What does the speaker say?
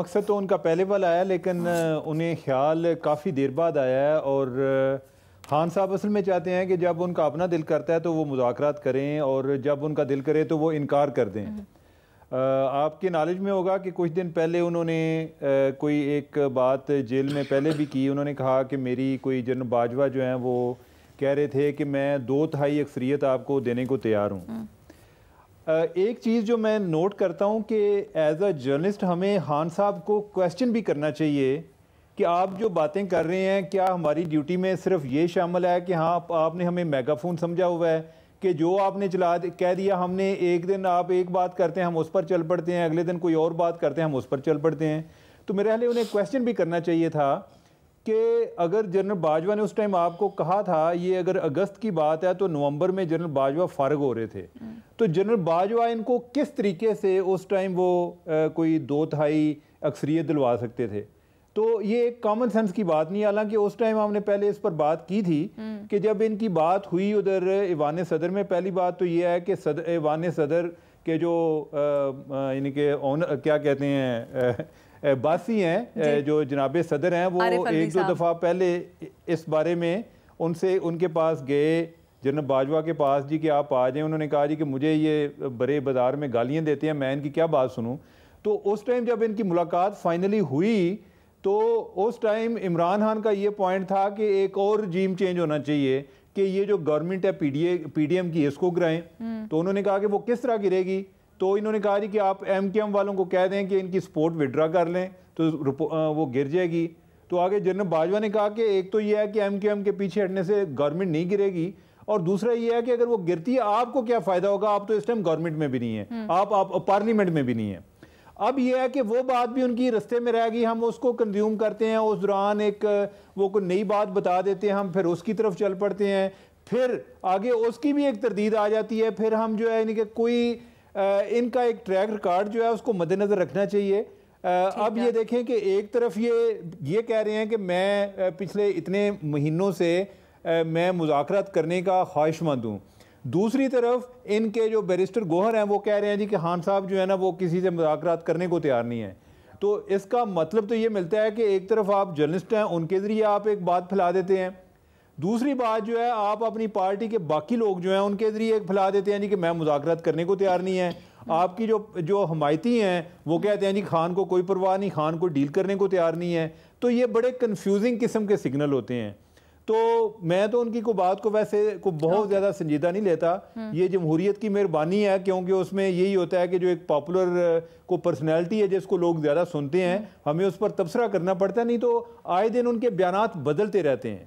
मकसद तो उनका पहले वाला आया लेकिन उन्हें ख्याल काफ़ी देर बाद आया है और खान साहब असल में चाहते हैं कि जब उनका अपना दिल करता है तो वो मुजाकरात करें और जब उनका दिल करे तो वो इनकार कर दें। आपके नॉलेज में होगा कि कुछ दिन पहले उन्होंने कोई एक बात जेल में पहले भी की। उन्होंने कहा कि मेरी कोई जनरल बाजवा जो हैं वो कह रहे थे कि मैं दो थाई अक्सरियत आपको देने को तैयार हूँ। एक चीज़ जो मैं नोट करता हूँ कि एज अ जर्नलिस्ट हमें खान साहब को क्वेश्चन भी करना चाहिए कि आप जो बातें कर रहे हैं क्या हमारी ड्यूटी में सिर्फ़ ये शामिल है कि हाँ आप, आपने हमें मेगाफोन समझा हुआ है कि जो आपने चला कह दिया हमने एक दिन आप एक बात करते हैं हम उस पर चल पड़ते हैं अगले दिन कोई और बात करते हैं हम उस पर चल पड़ते हैं। तो मेरे ख्याल उन्हें क्वेश्चन भी करना चाहिए था। कि अगर जनरल बाजवा ने उस टाइम आपको कहा था ये अगर अगस्त की बात है तो नवंबर में जनरल बाजवा फारग हो रहे थे। तो जनरल बाजवा इनको किस तरीके से उस टाइम वो आ, कोई दो थाई अक्सरियत दिलवा सकते थे? तो ये एक कॉमन सेंस की बात नहीं हालाँकि उस टाइम हमने पहले इस पर बात की थी हम्म। कि जब इनकी बात हुई उधर ईवान सदर में पहली बात तो ये है कि सदर ईवान सदर के जो इनके ओनर क्या कहते हैं बासी हैं जो। जनाब सदर हैं वो एक दो दफ़ा पहले इस बारे में उनसे उनके पास गए जनरल बाजवा के पास जी कि आप आ जाएँ। उन्होंने कहा जी कि मुझे ये बड़े बाज़ार में गालियाँ देते हैं मैं इनकी क्या बात सुनूँ? तो उस टाइम जब इनकी मुलाकात फाइनली हुई तो उस टाइम इमरान खान का ये पॉइंट था कि एक और जीम चेंज होना चाहिए कि ये जो गवर्नमेंट है पीडीए पीडीएम की इसको गिराएँ। हम्म। तो उन्होंने कहा कि वो किस तरह गिरेगी? तो इन्होंने कहा जी कि आप एम के एम वालों को कह दें कि इनकी सपोर्ट विड्रा कर लें तो वो गिर जाएगी। तो आगे जनरल बाजवा ने कहा कि एक तो ये है कि एम के एम के पीछे हटने से गवर्नमेंट नहीं गिरेगी और दूसरा ये है कि अगर वो गिरती है आपको क्या फ़ायदा होगा? आप तो इस टाइम गवर्नमेंट में भी नहीं है। हम्म। आप आप पार्लियामेंट में भी नहीं है। अब यह है कि वो बात भी उनकी रस्ते में रह गई हम उसको कंज्यूम करते हैं उस दौरान एक वो कोई नई बात बता देते हैं हम फिर उसकी तरफ़ चल पड़ते हैं फिर आगे उसकी भी एक तरदीद आ जाती है फिर हम जो है यानी कि कोई इनका एक ट्रैक रिकॉर्ड जो है उसको मद्देनज़र रखना चाहिए। अब ये देखें कि एक तरफ़ ये ये कह रहे हैं कि मैं पिछले इतने महीनों से मैं मुजाकरत करने का ख्वाहिशमंद हूँ। दूसरी तरफ़ इनके जो बैरिस्टर गोहर हैं वो कह रहे हैं जी कि खान साहब जो है ना वो किसी से मुजाकरात करने को तैयार नहीं है। तो इसका मतलब तो ये मिलता है कि एक तरफ़ आप जर्नलिस्ट हैं उनके ज़रिए आप एक बात फैला देते हैं। दूसरी बात जो है आप अपनी पार्टी के बाकी लोग जो हैं उनके ज़रिए एक फैला देते हैं जी कि मैं मुजाकरात करने को तैयार नहीं है। आपकी जो जो हमायती हैं वो कहते हैं जी खान को कोई परवाह नहीं खान को डील करने को तैयार नहीं है। तो ये बड़े कन्फ्यूजिंग किस्म के सिग्नल होते हैं। तो मैं तो उनकी को बात को वैसे को बहुत ज़्यादा संजीदा नहीं लेता। हम्म। ये जमहूरीत की मेहरबानी है क्योंकि उसमें यही होता है कि जो एक पॉपुलर को पर्सनैलिटी है जिसको लोग ज़्यादा सुनते हैं हम्म। हमें उस पर तबसरा करना पड़ता है नहीं तो आए दिन उनके बयान बदलते रहते हैं।